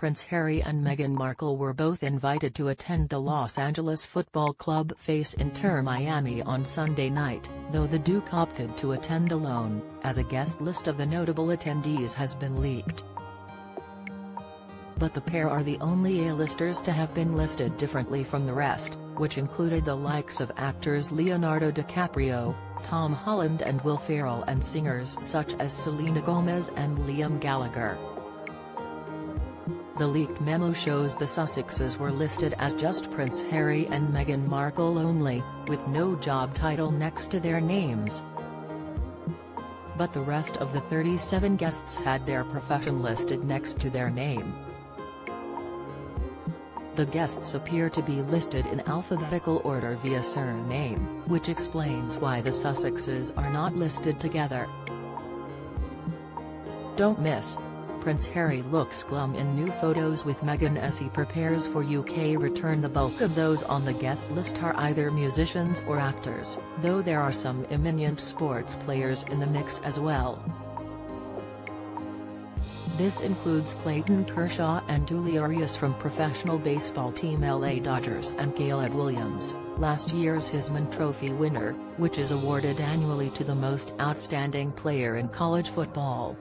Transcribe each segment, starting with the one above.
Prince Harry and Meghan Markle were both invited to attend the Los Angeles Football Club face Inter Miami on Sunday night, though the Duke opted to attend alone, as a guest list of the notable attendees has been leaked. But the pair are the only A-listers to have been listed differently from the rest, which included the likes of actors Leonardo DiCaprio, Tom Holland and Will Ferrell and singers such as Selena Gomez and Liam Gallagher. The leaked memo shows the Sussexes were listed as just Prince Harry and Meghan Markle only, with no job title next to their names. But the rest of the 37 guests had their profession listed next to their name. The guests appear to be listed in alphabetical order via surname, which explains why the Sussexes are not listed together. Don't miss, Prince Harry looks glum in new photos with Meghan as he prepares for UK return the bulk of those on the guest list are either musicians or actors, though there are some eminent sports players in the mix as well. This includes Clayton Kershaw and Julio Urias from professional baseball team LA Dodgers and Caleb Williams, last year's Heisman Trophy winner, which is awarded annually to the most outstanding player in college football.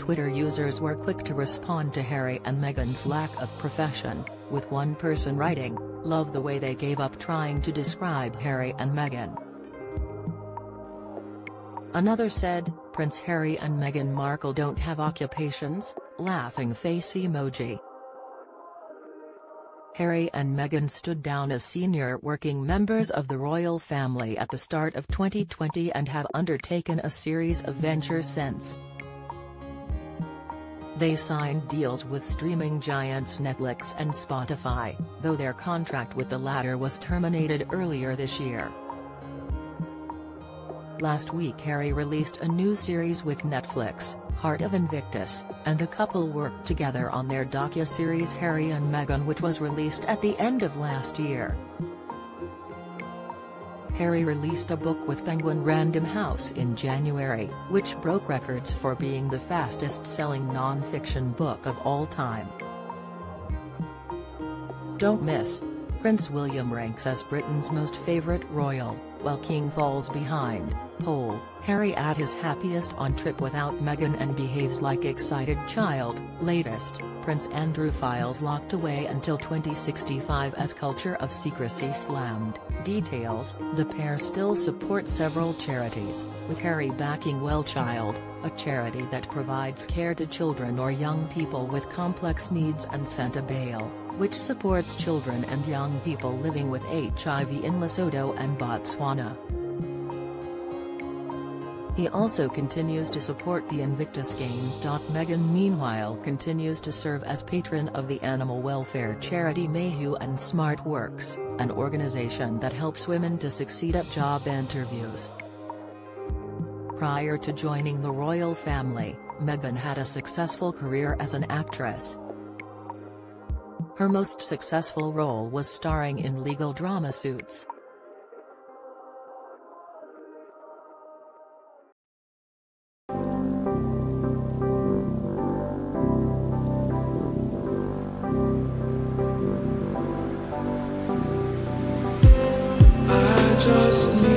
Twitter users were quick to respond to Harry and Meghan's lack of profession, with one person writing, Love the way they gave up trying to describe Harry and Meghan. Another said, Prince Harry and Meghan Markle don't have occupations, laughing face emoji. Harry and Meghan stood down as senior working members of the royal family at the start of 2020 and have undertaken a series of ventures since. They signed deals with streaming giants Netflix and Spotify, though their contract with the latter was terminated earlier this year. Last week Harry released a new series with Netflix, Heart of Invictus, and the couple worked together on their docu-series Harry and Meghan which was released at the end of last year. Harry released a book with Penguin Random House in January, which broke records for being the fastest-selling non-fiction book of all time. Don't miss. Prince William ranks as Britain's most favourite royal, while King falls behind. Poll, Harry at his happiest on trip without Meghan and behaves like excited child. Latest, Prince Andrew files locked away until 2065 as culture of secrecy slammed. Details, the pair still support several charities, with Harry backing Well Child, a charity that provides care to children or young people with complex needs and Sentebale, which supports children and young people living with HIV in Lesotho and Botswana. He also continues to support the Invictus Games. Meghan meanwhile continues to serve as patron of the animal welfare charity Mayhew and Smart Works, an organization that helps women to succeed at job interviews. Prior to joining the royal family, Meghan had a successful career as an actress. Her most successful role was starring in legal drama Suits. just